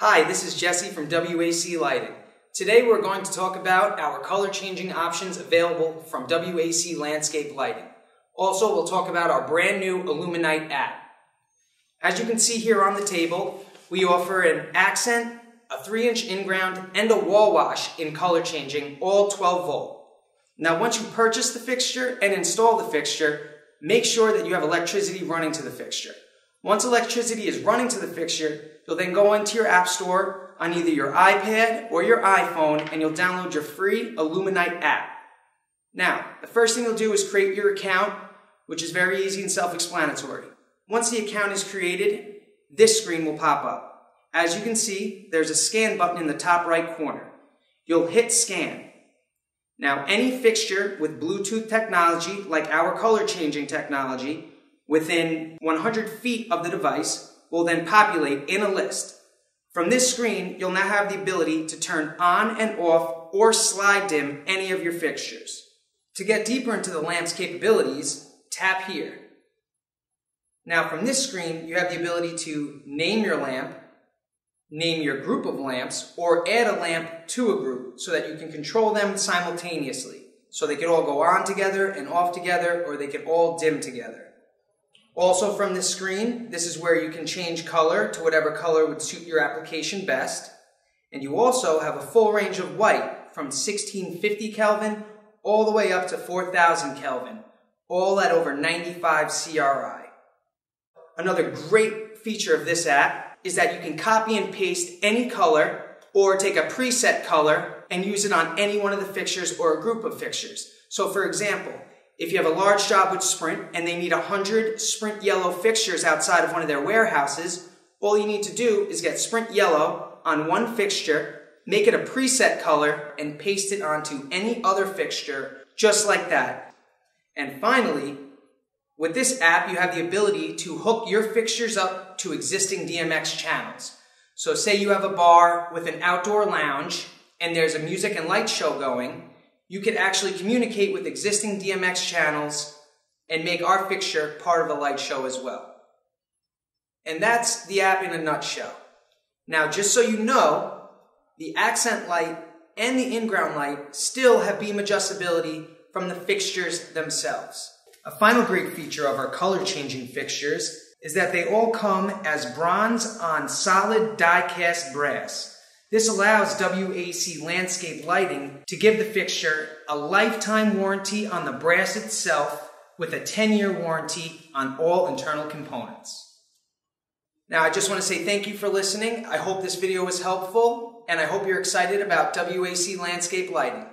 Hi, this is Jesse from WAC Lighting. Today we're going to talk about our color changing options available from WAC Landscape Lighting. Also, we'll talk about our brand new Illuminite app. As you can see here on the table, we offer an accent, a 3 inch in-ground, and a wall wash in color changing, all 12 volt. Now once you purchase the fixture and install the fixture, make sure that you have electricity running to the fixture. Once electricity is running to the fixture, you'll then go into your app store on either your iPad or your iPhone and you'll download your free Illuminite app. Now, the first thing you'll do is create your account, which is very easy and self-explanatory. Once the account is created, this screen will pop up. As you can see, there's a scan button in the top right corner. You'll hit scan. Now, any fixture with Bluetooth technology, like our color changing technology, within 100 feet of the device will then populate in a list. From this screen, you'll now have the ability to turn on and off or slide dim any of your fixtures. To get deeper into the lamp's capabilities, tap here. Now from this screen, you have the ability to name your lamp, name your group of lamps, or add a lamp to a group so that you can control them simultaneously. So they could all go on together and off together, or they could all dim together. Also from this screen, this is where you can change color to whatever color would suit your application best. And you also have a full range of white from 1650 Kelvin all the way up to 4000 Kelvin, all at over 95 CRI. Another great feature of this app is that you can copy and paste any color or take a preset color and use it on any one of the fixtures or a group of fixtures. So for example, if you have a large job with Sprint and they need 100 Sprint yellow fixtures outside of one of their warehouses, all you need to do is get Sprint yellow on one fixture, make it a preset color, and paste it onto any other fixture just like that. And finally, with this app, you have the ability to hook your fixtures up to existing DMX channels. So say you have a bar with an outdoor lounge and there's a music and light show going, you can actually communicate with existing DMX channels and make our fixture part of the light show as well. And that's the app in a nutshell. Now, just so you know, the accent light and the in-ground light still have beam adjustability from the fixtures themselves. A final great feature of our color changing fixtures is that they all come as bronze on solid die cast brass. This allows WAC Landscape Lighting to give the fixture a lifetime warranty on the brass itself with a 10-year warranty on all internal components. Now, I just want to say thank you for listening. I hope this video was helpful, and I hope you're excited about WAC Landscape Lighting.